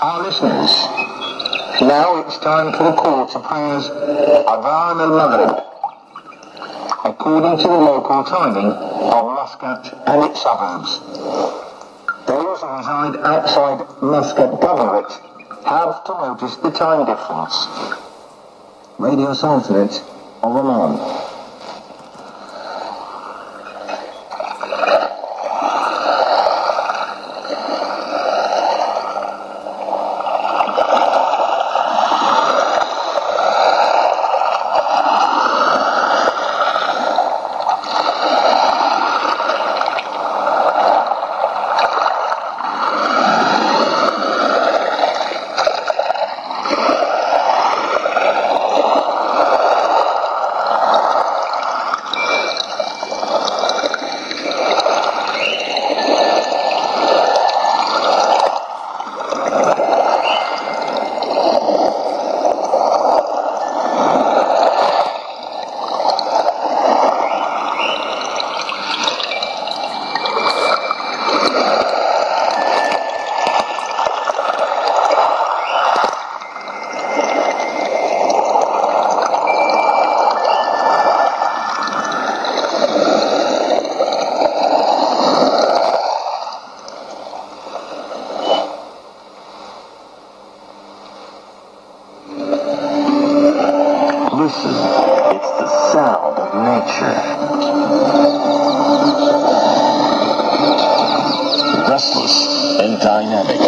Our listeners, now it's time for the call to prayers Adhan al-Maghrib, according to the local timing of Muscat and its suburbs. Those who reside outside Muscat Governorate have to notice the time difference. Radio Sultanate of Oman. It's the sound of nature. Restless and dynamic.